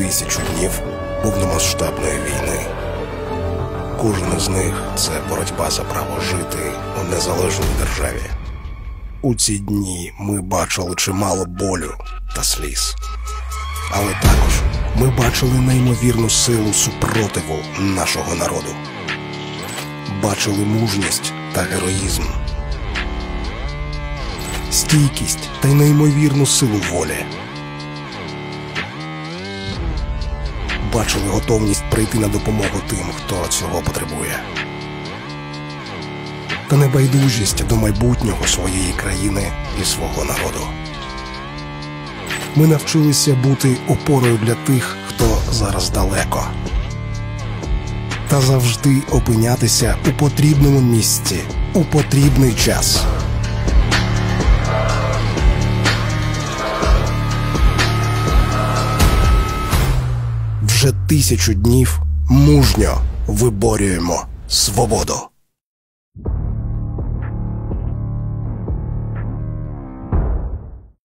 тисячу днів повномасштабної війни. Кожен із них це боротьба за право жити у незалежній державі. У ці дні ми бачили чимало болю та сліз. Але також ми бачили неймовірну силу супротиву нашого народу. Бачили мужність та героїзм, стійкість та й неймовірну силу волі. Бачили готовність прийти на допомогу тим, хто цього потребує. Та небайдужість до майбутнього своєї країни і свого народу. Ми навчилися бути опорою для тих, хто зараз далеко, та завжди опинятися у потрібному місці у потрібний час. Вже тисячу днів мужньо виборюємо свободу.